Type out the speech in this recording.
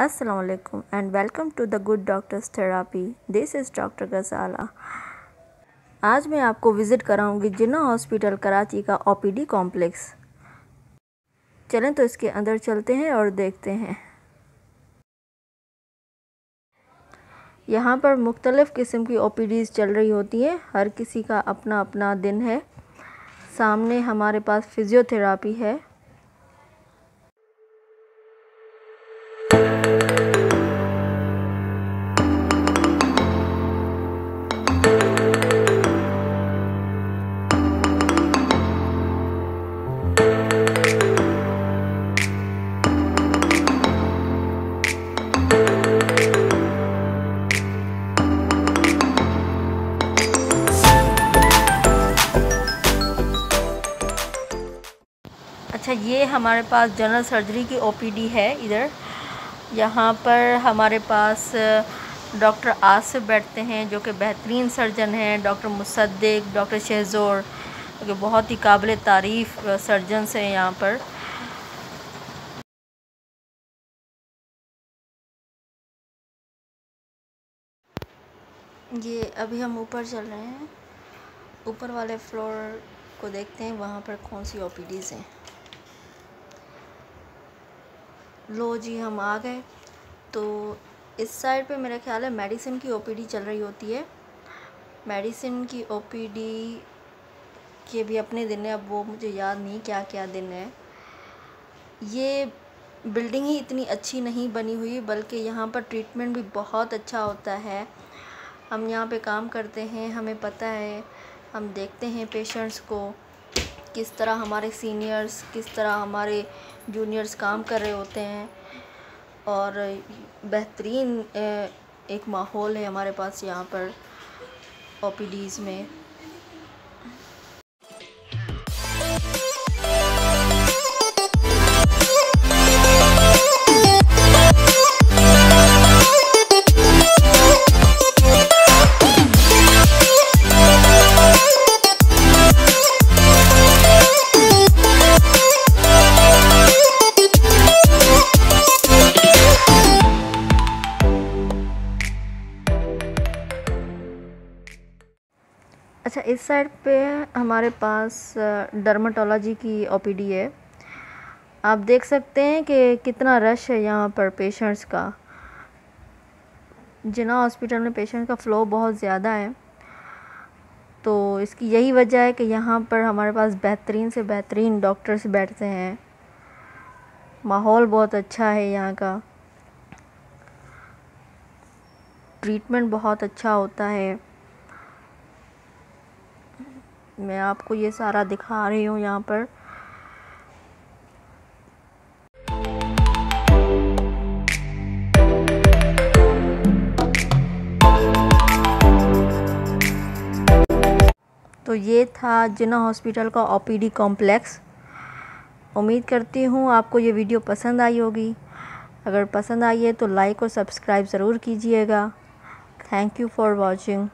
Assalamualaikum and welcome to the Good Doctors Therapy. This is Dr. Ghazala. आज मैं आपको visit कराऊँगी Jinnah hospital Karachi का ओपीडी कॉम्प्लेक्स चलें तो इसके अंदर चलते हैं और देखते हैं यहाँ पर मुख्तलिफ़ किस्म की ओ चल रही होती हैं हर किसी का अपना अपना दिन है सामने हमारे पास फ़िज़ियोथेरापी है अच्छा ये हमारे पास जनरल सर्जरी की ओपीडी है इधर। यहाँ पर हमारे पास डॉक्टर आसिफ बैठते हैं, जो कि बेहतरीन सर्जन हैं डॉक्टर मुसद्दिक डॉक्टर शहजोर, जो बहुत ही काबिल तारीफ़ सर्जनस हैं यहाँ पर। ये अभी हम ऊपर चल रहे हैं। ऊपर वाले फ्लोर को देखते हैं, वहाँ पर कौन सी ओ हैं। लो जी, हम आ गए। तो इस साइड पे मेरा ख्याल है मेडिसिन की ओपीडी चल रही होती है। मेडिसिन की ओपीडी के भी अपने दिन है, अब वो मुझे याद नहीं क्या क्या दिन है। ये बिल्डिंग ही इतनी अच्छी नहीं बनी हुई, बल्कि यहाँ पर ट्रीटमेंट भी बहुत अच्छा होता है। हम यहाँ पे काम करते हैं, हमें पता है, हम देखते हैं पेशेंट्स को। किस तरह हमारे सीनियर्स, किस तरह हमारे जूनियर्स काम कर रहे होते हैं और बेहतरीन एक माहौल है हमारे पास यहाँ पर ओ में। अच्छा इस साइड पे हमारे पास डर्माटोलॉजी की ओपीडी है। आप देख सकते हैं कि कितना रश है यहाँ पर पेशेंट्स का। जिना हॉस्पिटल में पेशेंट का फ़्लो बहुत ज़्यादा है। तो इसकी यही वजह है कि यहाँ पर हमारे पास बेहतरीन से बेहतरीन डॉक्टर्स बैठते हैं। माहौल बहुत अच्छा है यहाँ का। ट्रीटमेंट बहुत अच्छा होता है। मैं आपको ये सारा दिखा रही हूँ यहाँ पर। तो ये था जिना हॉस्पिटल का ओपीडी कॉम्प्लेक्स। उम्मीद करती हूँ आपको ये वीडियो पसंद आई होगी। अगर पसंद आई है तो लाइक और सब्सक्राइब ज़रूर कीजिएगा। Thank you for watching.